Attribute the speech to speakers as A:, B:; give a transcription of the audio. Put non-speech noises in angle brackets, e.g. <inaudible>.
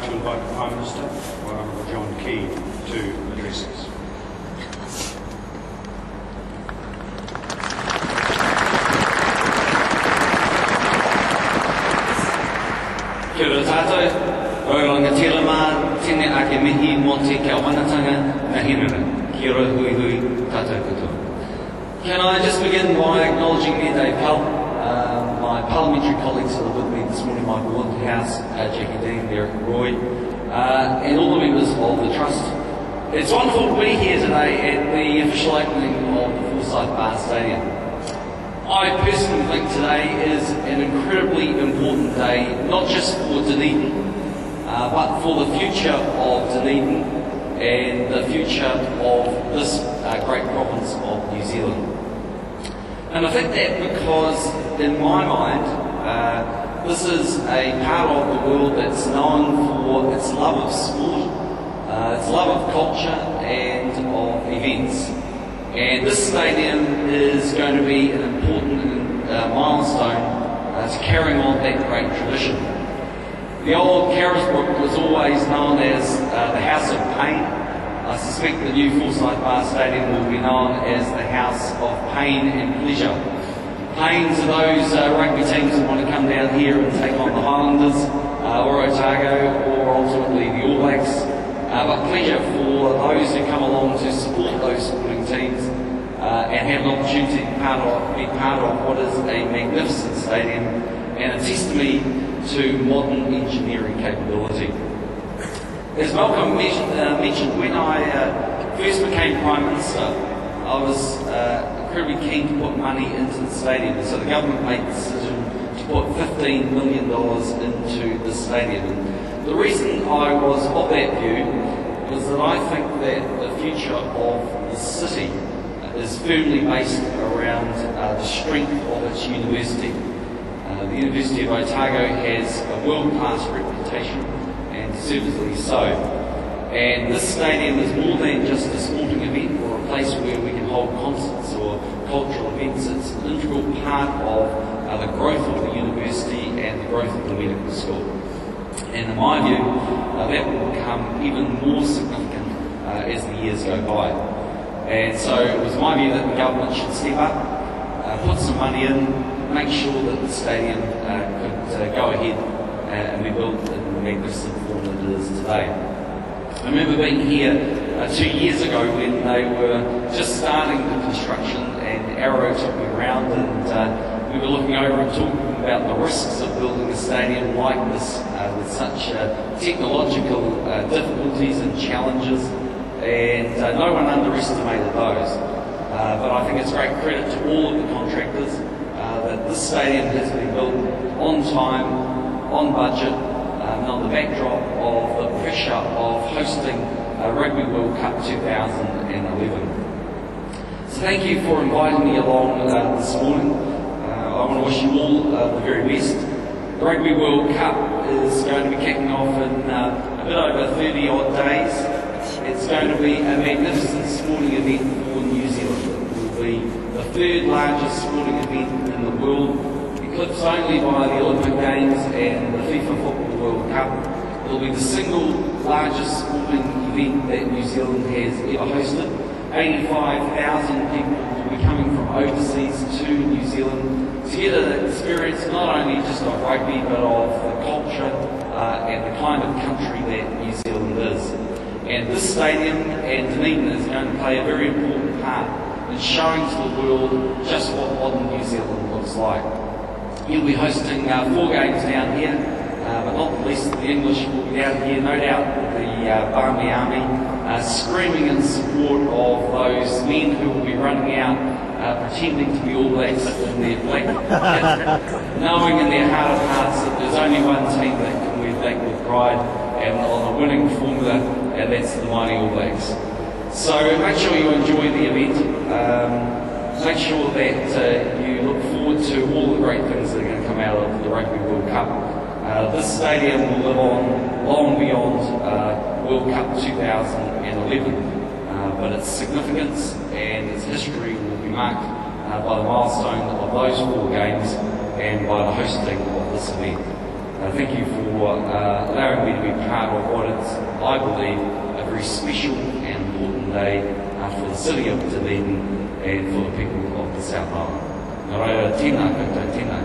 A: like to invite the Prime Minister, Honourable John Key, to address us.
B: Can I just begin by acknowledging Dave Pell, uh, my parliamentary colleagues who are with me this morning, Michael Woodhouse, uh, Jacqui Dean, Eric Roy, uh, and all the members of the Trust. It's wonderful to be here today at the official opening of the Forsyth Barr Stadium. I personally think today is an incredibly important day, not just for Dunedin, uh, but for the future of Dunedin and the future of this uh, great province of New Zealand. And I think that because, in my mind, uh, this is a part of the world that's known for its love of sport, uh, its love of culture, and of events. And this stadium is going to be an important uh, milestone uh, to carrying on that great tradition. The old Carisbrook was always known as uh, the House of Pain. I suspect the new Forsyth Barr Stadium will be known as the House of Pain and Pleasure. Pains are those uh, rugby teams that want to come down here and take on the Highlanders, uh, or Otago, or ultimately the All Blacks. Uh, but pleasure for those who come along to support those sporting teams uh, and have an opportunity to be part, of, be part of what is a magnificent stadium and a testimony to modern engineering capability. As Malcolm mentioned, uh, mentioned when I uh, first became Prime Minister, I was uh, incredibly keen to put money into the stadium. So the government made the decision to put $15 million into the stadium. And the reason I was of that view was that I think that the future of the city is firmly based around uh, the strength of its university. Uh, the University of Otago has a world-class reputation, and deservedly so. And this stadium is more than just a sporting event or a place where we can hold concerts or cultural events. It's an integral part of uh, the growth of the university and the growth of the medical school. And in my view, uh, that will become even more significant uh, as the years go by. And so it was my view that the government should step up, uh, put some money in, make sure that the stadium uh, could uh, go ahead uh, and be built form that it is today. I remember being here uh, two years ago when they were just starting the construction and Arrow took me around and uh, we were looking over and talking about the risks of building a stadium like this uh, with such uh, technological uh, difficulties and challenges and uh, no one underestimated those. But I think it's great credit to all of the contractors that this stadium has been built on time, on budget, um, on the backdrop of the pressure of hosting uh, Rugby World Cup 2011. So thank you for inviting me along uh, this morning. Uh, I want to wish you all uh, the very best. The Rugby World Cup is going to be kicking off in uh, a bit over 30 odd days. It's going to be a magnificent sporting event for New Zealand. It will be the third largest sporting event in the world, eclipsed only by the Olympic Games and the FIFA Football World Cup. It'll be the single largest sporting event that New Zealand has ever hosted. 85,000 people will be coming from overseas to New Zealand to get an experience not only just of rugby but of the culture uh, and the kind of country that New Zealand is. And this stadium and Dunedin is going to play a very important part in showing to the world just what modern New Zealand looks like. You'll be hosting uh, four games down here, uh, but not the least the English will be down here, no doubt, the uh, Army, uh, screaming in support of those men who will be running out uh, pretending to be All Blacks in their black kit, <laughs> <laughs> knowing in their heart of hearts that there's only one team that can wear black with pride and on a winning formula, and that's the mighty All Blacks. So make sure you enjoy the event. Um, make sure that uh, you look forward to all the great things that are going to come out of the Rugby World Cup. Uh, this stadium will live on long beyond uh, World Cup 2011. uh, but its significance and its history will be marked uh, by the milestone of those four games and by the hosting of this event. Uh, thank you for allowing me to be part of what is, I believe, a very special and important day for the city of Dunedin and for the people of the South Island. Nā reira, tēnā koutou, tēnā